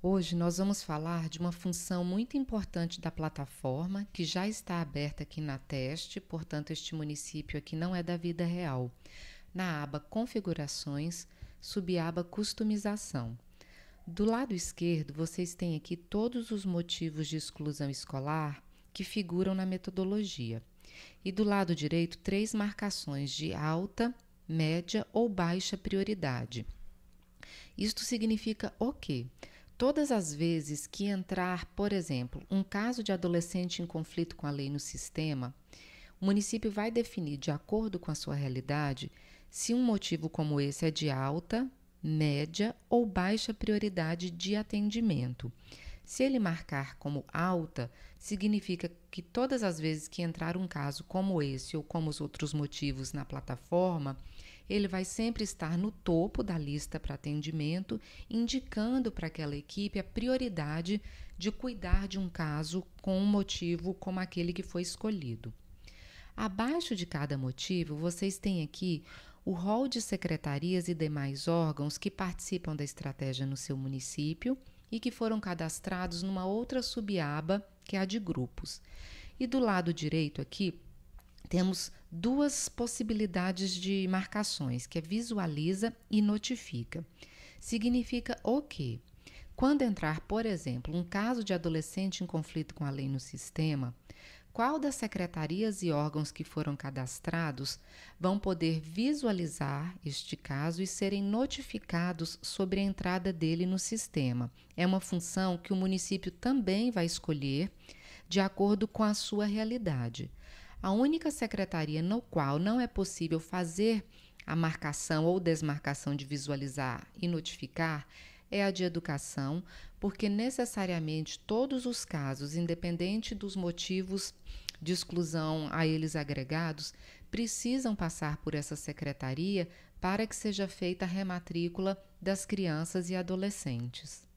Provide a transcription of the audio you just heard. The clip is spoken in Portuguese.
Hoje nós vamos falar de uma função muito importante da plataforma que já está aberta aqui na teste, portanto, este município aqui não é da vida real. Na aba Configurações, subaba Customização. Do lado esquerdo, vocês têm aqui todos os motivos de exclusão escolar que figuram na metodologia. E do lado direito, três marcações de alta, média ou baixa prioridade. Isto significa o quê? Todas as vezes que entrar, por exemplo, um caso de adolescente em conflito com a lei no sistema, o município vai definir, de acordo com a sua realidade, se um motivo como esse é de alta, média ou baixa prioridade de atendimento. Se ele marcar como alta, significa que todas as vezes que entrar um caso como esse ou como os outros motivos na plataforma, ele vai sempre estar no topo da lista para atendimento, indicando para aquela equipe a prioridade de cuidar de um caso com um motivo como aquele que foi escolhido. Abaixo de cada motivo, vocês têm aqui o rol de secretarias e demais órgãos que participam da estratégia no seu município e que foram cadastrados numa outra subaba, que é a de grupos. E do lado direito aqui, temos duas possibilidades de marcações, que é visualiza e notifica. Significa o quê? Quando entrar, por exemplo, um caso de adolescente em conflito com a lei no sistema, qual das secretarias e órgãos que foram cadastrados vão poder visualizar este caso e serem notificados sobre a entrada dele no sistema. É uma função que o município também vai escolher de acordo com a sua realidade. A única secretaria no qual não é possível fazer a marcação ou desmarcação de visualizar e notificar é a de educação, porque necessariamente todos os casos, independente dos motivos de exclusão a eles agregados, precisam passar por essa secretaria para que seja feita a rematrícula das crianças e adolescentes.